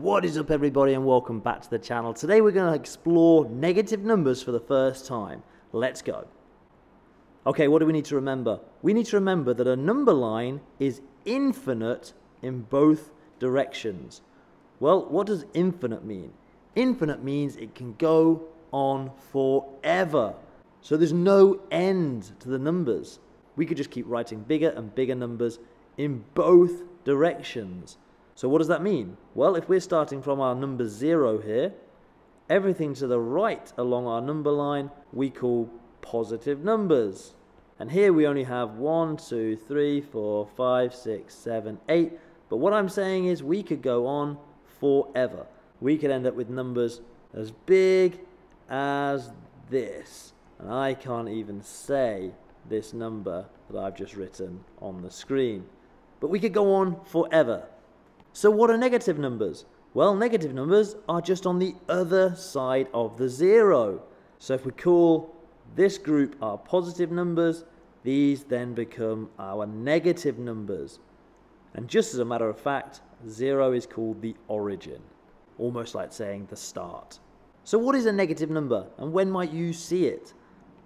What is up everybody and welcome back to the channel. Today we're going to explore negative numbers for the first time. Let's go. Okay, what do we need to remember? We need to remember that a number line is infinite in both directions. Well, what does infinite mean? Infinite means it can go on forever. So there's no end to the numbers. We could just keep writing bigger and bigger numbers in both directions. So what does that mean? Well, if we're starting from our number zero here, everything to the right along our number line we call positive numbers. And here we only have one, two, three, four, five, six, seven, eight. But what I'm saying is we could go on forever. We could end up with numbers as big as this. And I can't even say this number that I've just written on the screen. But we could go on forever. So what are negative numbers? Well, negative numbers are just on the other side of the zero. So if we call this group our positive numbers, these then become our negative numbers. And just as a matter of fact, zero is called the origin, almost like saying the start. So what is a negative number and when might you see it?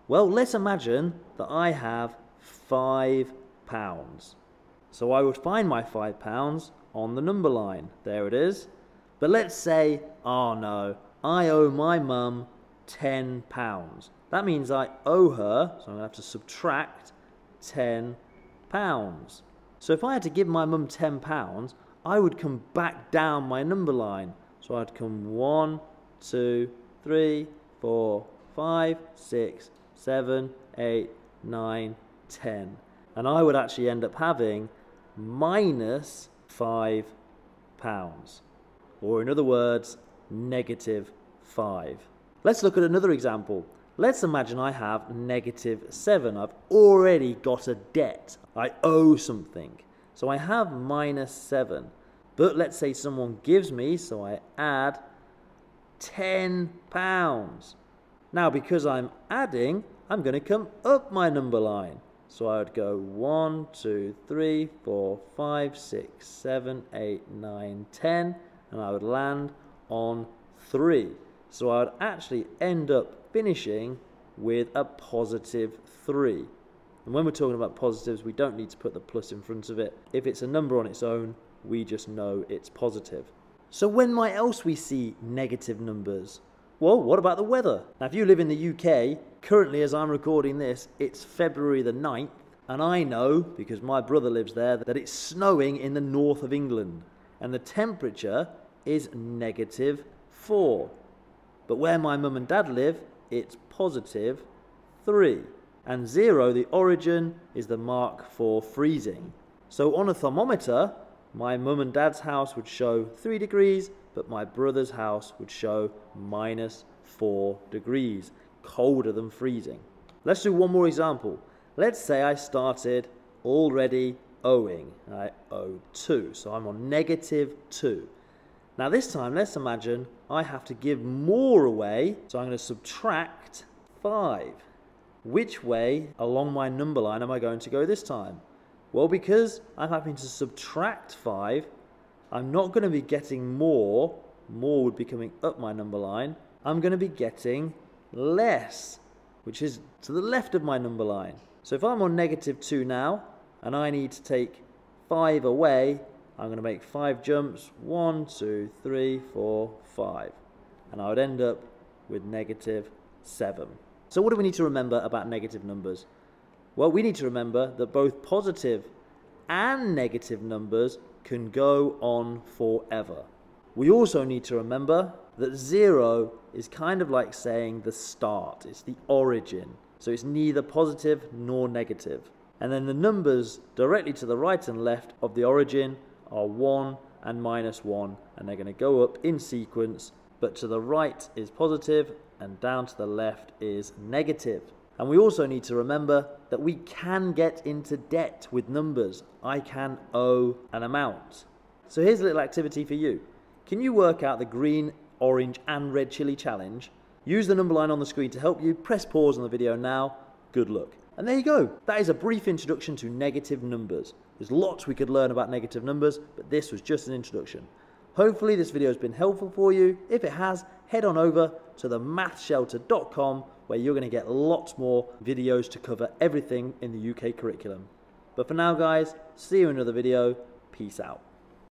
Well, let's imagine that I have five pounds. So I would find my five pounds on the number line. There it is. But let's say, oh no, I owe my mum 10 pounds. That means I owe her, so I'm going to have to subtract 10 pounds. So if I had to give my mum 10 pounds, I would come back down my number line. So I'd come 1, 2, 3, 4, 5, 6, 7, 8, 9, 10. And I would actually end up having minus five pounds. Or in other words, negative five. Let's look at another example. Let's imagine I have negative seven. I've already got a debt. I owe something. So I have minus seven. But let's say someone gives me, so I add 10 pounds. Now, because I'm adding, I'm going to come up my number line. So I would go 1, 2, 3, 4, 5, 6, 7, 8, 9, 10, and I would land on 3. So I would actually end up finishing with a positive 3. And when we're talking about positives, we don't need to put the plus in front of it. If it's a number on its own, we just know it's positive. So when might else we see negative numbers? Well, what about the weather? Now, if you live in the UK, currently as I'm recording this, it's February the 9th, and I know, because my brother lives there, that it's snowing in the north of England, and the temperature is negative 4. But where my mum and dad live, it's positive 3. And 0, the origin, is the mark for freezing. So on a thermometer, my mum and dad's house would show 3 degrees, but my brother's house would show minus 4 degrees, colder than freezing. Let's do one more example. Let's say I started already owing. I owe 2, so I'm on negative 2. Now this time, let's imagine I have to give more away, so I'm going to subtract 5. Which way along my number line am I going to go this time? Well, because I'm having to subtract 5, I'm not going to be getting more, more would be coming up my number line, I'm going to be getting less, which is to the left of my number line. So if I'm on negative 2 now, and I need to take 5 away, I'm going to make 5 jumps, 1, 2, 3, 4, 5. And I would end up with negative 7. So what do we need to remember about negative numbers? Well, we need to remember that both positive and negative numbers can go on forever. We also need to remember that zero is kind of like saying the start, it's the origin. So it's neither positive nor negative. And then the numbers directly to the right and left of the origin are 1 and minus 1, and they're going to go up in sequence, but to the right is positive and down to the left is negative. And we also need to remember that we can get into debt with numbers. I can owe an amount. So here's a little activity for you. Can you work out the green, orange and red chili challenge? Use the number line on the screen to help you. Press pause on the video now. Good luck. And there you go. That is a brief introduction to negative numbers. There's lots we could learn about negative numbers, but this was just an introduction. Hopefully this video has been helpful for you. If it has, head on over to the mathshelter.com where you're going to get lots more videos to cover everything in the UK curriculum. But for now guys, see you in another video. Peace out.